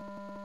you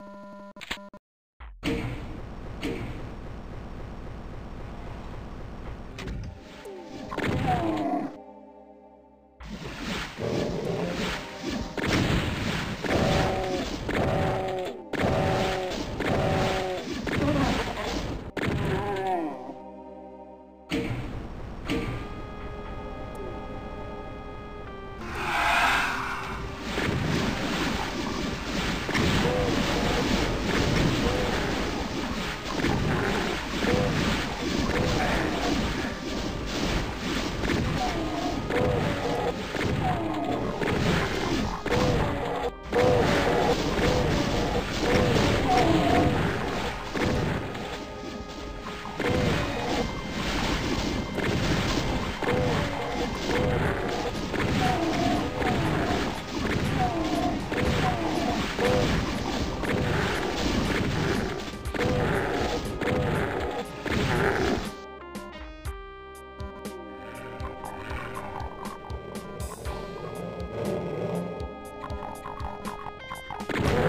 Oh,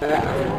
Yeah.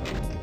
Okay.